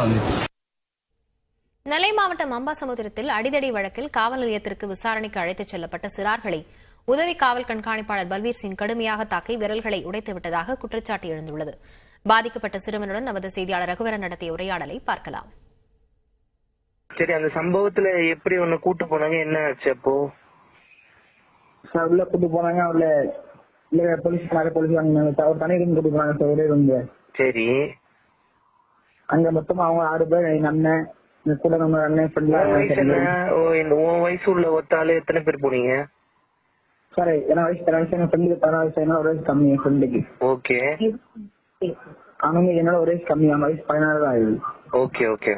தான் வந்துச்சு. நெல்லை மாவட்டம் அம்பாசமுத்திரத்தில் அடிதடி வழக்கில் காவல் நிலையத்திற்கு விசாரணைக்கு அழைத்துச் செல்லப்பட்ட சிறார்களை உதவி காவல் கண்காணிப்பாளர் பல்வீர் சிங் கடுமையாக தாக்கி விரல்களை உடைத்து விட்டதாக குற்றச்சாட்டு எழுந்துள்ளது. பாதிக்கப்பட்ட சிறுவனுடன் நமது செய்தியாளர் ரகுவரன் நடத்திய உரையாடலை பார்க்கலாம். சரி அந்த சம்பவத்துல எப்படி உன்னை கூட்டு போனாங்க? என்ன ஆச்சு அப்போ? சார் உள்ள கூட்டு போனாங்க. அவர்ல இல்ல போலீஸ் போலீஸ் தனி ரூம் கூட்டு போனாங்க சார் ஒரே ரூம் சரி. அங்க மொத்தமா அவங்க ஆறு பேர் எங்க அண்ணன் கூட நம்ம அண்ணன் என்ன? ஃப்ரெண்ட் ஓ, இந்த உன் வயசு உள்ள ஒத்தாளு எத்தனை பேர் போனீங்க? சார் என்ன வயசு பதினாறு வயசு எங்க ஃப்ரெண்டுக்கு பதினாறு வயசு என்னோட ஒரு வயசு கம்மி என் ஃப்ரெண்டுக்கு. ஓகே. அவனுங்க என்னோட ஒரு வயசு கம்மி அவன் வயசு பதினாறு தான் ஆகுது. ஓகே ஓகே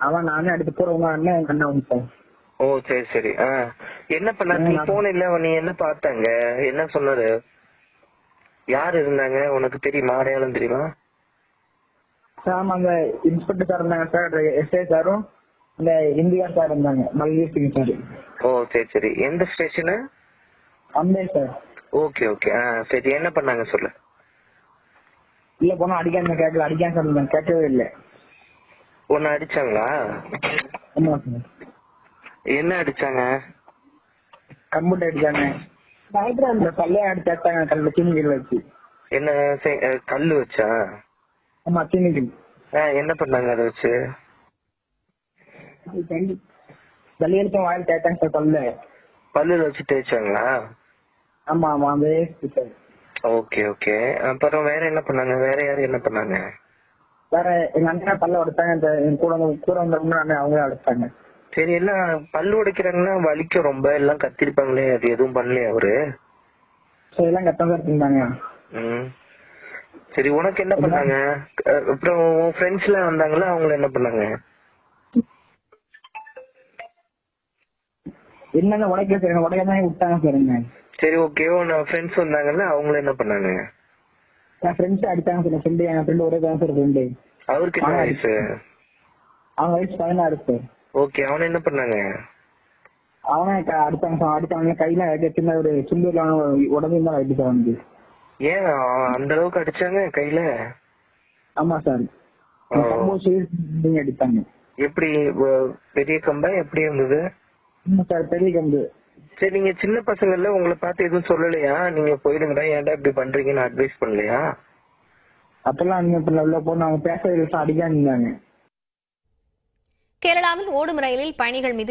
அவன் நானே அடுத்து போறவங்க அண்ணன் எங்க அண்ணன் வந்து சார் ஓ சரி சரி ஆ. என்ன பண்ண நீ போன இல்ல நீ என்ன பார்த்தாங்க? என்ன சொன்னாரு யார் இருந்தாங்க? உனக்கு தெரியுமா? அடையாளம் தெரியுமா? சார் ஆமா அந்த இன்ஸ்பெக்டர் சார் இருந்தாங்க சார் எஸ்ஐ சாரும் இந்த இந்தியா சார் இருந்தாங்க மல்லிகை சிங் சார் ஓ சரி சரி. எந்த ஸ்டேஷனு அம்பே சார் ஓகே ஓகே. ஆ சரி என்ன பண்ணாங்க சொல்லு உள்ள போனா அடிக்காம கேட்கல அடிக்காம சார் இருந்தாங்க கேட்கவே இல்லை. உன்னை அடிச்சாங்களா? என்ன அடிச்சாங்க? கம்ப்யூட்டர் அடிச்சாங்க. இந்த பல்லைய அடிச்சு அடிச்சாங்க கல்ல சீனிகள் வச்சு. என்ன கல்லு வச்சா? ஆமா சீனிகள் ஆ, என்ன பண்ணாங்க அதை வச்சு? வெள்ளையெழுத்தும் வாயில் கேட்டாங்க சார் பல்ல பல்லுல வச்சு தேய்ச்சாங்களா? ஆமா ஆமா சார். Okay okay. அப்புறம் வேற என்ன பண்ணாங்க? வேற யாரு என்ன பண்ணாங்க? வேற எங்க அண்ணன் பல்ல உடைச்சாங்க இந்த கூட கூட வந்தவங்க அண்ணன் அவங்களே அடைச்சாங்க சரி எல்லாம் பல்லு உடைக்கிறாங்கன்னா வலிக்கும் ரொம்ப எல்லாம் கத்திருப்பாங்களே அது எதுவும் பண்ணலையா அவரு? எல்லாம் கத்தம் இருந்தாங்க. சரி உனக்கு என்ன பண்ணாங்க? அப்புறம் உன் ஃப்ரெண்ட்ஸ் எல்லாம் வந்தாங்களா? அவங்கள என்ன பண்ணாங்க? என்னென்ன உடைக்க சார் உடைக்க தான் விட்டாங்க சார் என்ன சரி ஓகே உன் ஃப்ரெண்ட்ஸ் வந்தாங்கல்ல அவங்கள என்ன பண்ணாங்க? என் ஃப்ரெண்ட்ஸ் அடிச்சாங்க சார் ஃப்ரெண்டு என் ஃப்ரெண்டு ஒரே தான் சார் ஃப்ரெண்டு அவருக்கு என்ன. வயசு அவங்க வயசு பதினாறு சார் ஓகே அவனை என்ன பண்ணாங்க? அவனே அடிச்சாங்க சார் அடிச்சாங்க. கையில சின்ன ஒரு சுண்டூர்ல உடம்பு தான் அடிச்சு சார் வந்து ஏன் அந்த அளவுக்கு அடிச்சாங்க கையில? ஆமா சார். அடித்தாங்க எப்படி பெரிய கம்பா? எப்படி இருந்தது? சார் பெரிய கம்பு. சரி நீங்க சின்ன பசங்கள்ல உங்களை பார்த்து எதுவும் சொல்லலையா? நீங்க போயிடுங்கடா ஏன்டா இப்படி பண்றீங்கன்னு அட்வைஸ் பண்ணலையா? அப்பெல்லாம் நீங்க இப்ப உள்ள போன அவங்க பேச அடிக்காம இருந்தாங்க. கேரளாவில் ஓடும் ரயிலில் பயணிகள் மீது